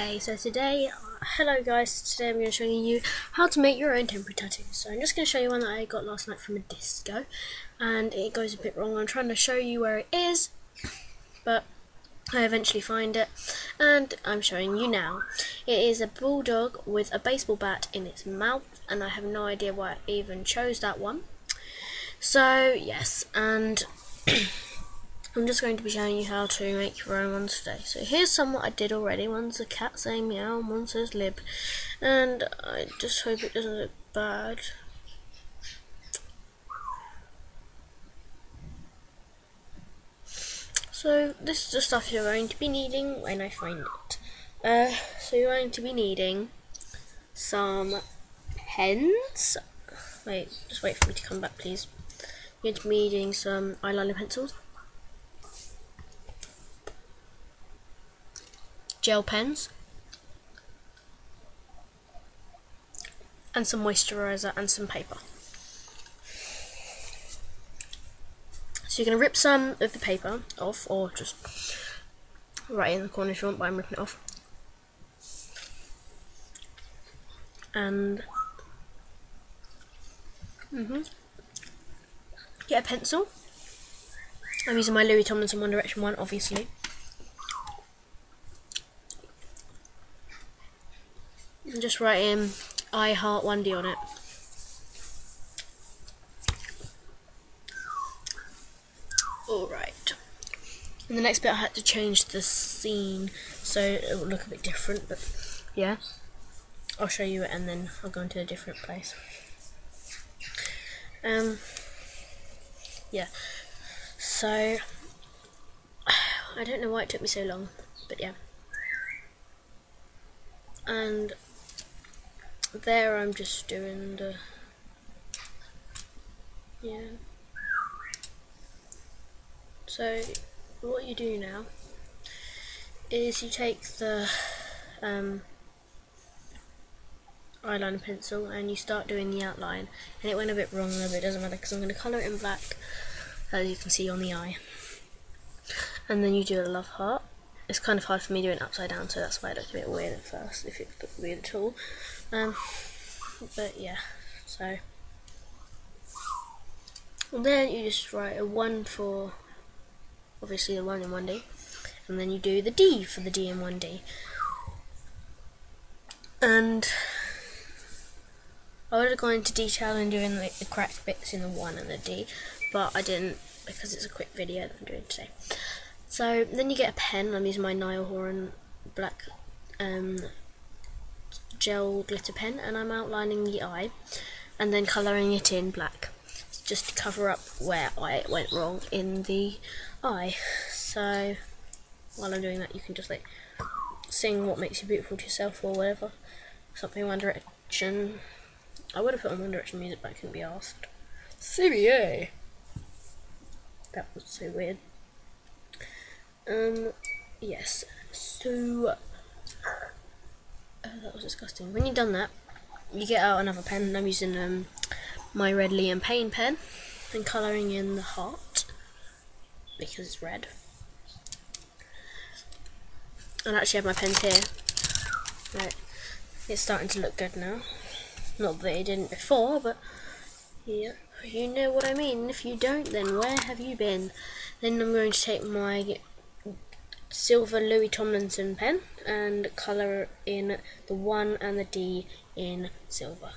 Okay, so today, uh, hello guys, today I'm going to show you how to make your own temporary tattoos. So I'm just going to show you one that I got last night from a disco, and it goes a bit wrong. I'm trying to show you where it is, but I eventually find it, and I'm showing you now. It is a bulldog with a baseball bat in its mouth, and I have no idea why I even chose that one. So, yes, and... I'm just going to be showing you how to make your own ones today. So here's some what I did already. One's a cat saying meow, and one says lib. And I just hope it doesn't look bad. So this is the stuff you're going to be needing when I find it. Uh, so you're going to be needing some pens. Wait, just wait for me to come back please. You're going to be needing some eyeliner pencils gel pens, and some moisturiser and some paper. So you're going to rip some of the paper off, or just right in the corner if you want, but I'm ripping it off. And mm -hmm. get a pencil. I'm using my Louis Tomlinson One Direction one, obviously. And just write in I Heart 1D on it. Alright. In the next bit I had to change the scene so it will look a bit different, but yeah. I'll show you it and then I'll go into a different place. Um, yeah. So, I don't know why it took me so long, but yeah. And there I'm just doing the yeah. So what you do now is you take the um, eyeliner pencil and you start doing the outline. And it went a bit wrong but it doesn't matter because I'm going to colour it in black as you can see on the eye. And then you do a love heart it's kind of hard for me doing upside down so that's why it looked a bit weird at first if it looked weird at all um, but yeah, so. And then you just write a 1 for, obviously the 1 in 1D, and then you do the D for the D in 1D. And I would have gone into detail in doing the cracked bits in the 1 and the D, but I didn't because it's a quick video that I'm doing today. So then you get a pen, I'm using my Niall Horan black um, gel glitter pen and I'm outlining the eye and then colouring it in black just to cover up where I went wrong in the eye. So while I'm doing that you can just like sing what makes you beautiful to yourself or whatever. Something One Direction. I would have put on One Direction music but I couldn't be asked. CBA! That was so weird. Um, yes. So Oh, that was disgusting. When you've done that, you get out another pen. I'm using um, my red Liam Payne pen and colouring in the heart because it's red. And I actually have my pens here. Right, it's starting to look good now. Not that it didn't before, but yeah, you know what I mean. If you don't, then where have you been? Then I'm going to take my silver Louis Tomlinson pen and colour in the 1 and the D in silver.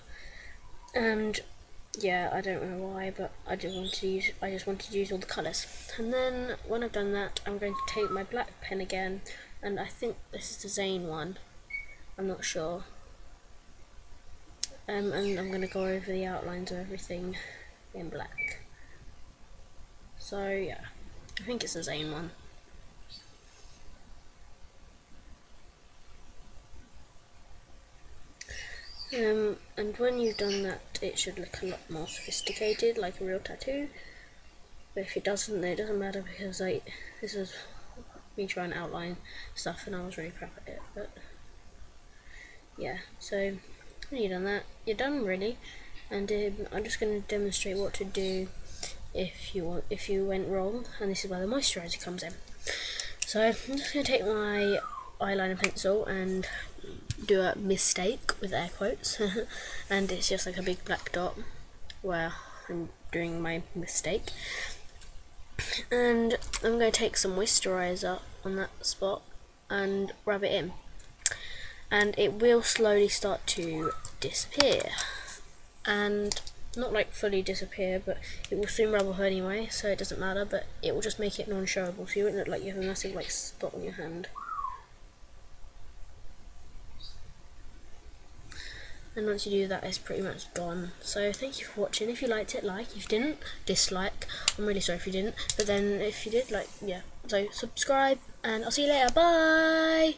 And yeah, I don't know why, but I just want to use I just wanted to use all the colours. And then when I've done that, I'm going to take my black pen again, and I think this is the Zayn one. I'm not sure. Um, and I'm going to go over the outlines of everything in black. So yeah, I think it's the Zayn one. Um, and when you've done that, it should look a lot more sophisticated, like a real tattoo. But if it doesn't, it doesn't matter because like this is me trying to outline stuff, and I was really crap at it. But yeah, so when you've done that, you're done really. And um, I'm just going to demonstrate what to do if you want, if you went wrong, and this is where the moisturizer comes in. So I'm just going to take my eyeliner pencil and do a mistake with air quotes and it's just like a big black dot where I'm doing my mistake. And I'm going to take some moisturizer on that spot and rub it in. And it will slowly start to disappear. And not like fully disappear but it will soon rub off anyway so it doesn't matter but it will just make it non-showable so you won't look like you have a massive like spot on your hand and once you do that it's pretty much gone. So thank you for watching. If you liked it like. If you didn't dislike. I'm really sorry if you didn't. But then if you did like yeah. So subscribe and I'll see you later. Bye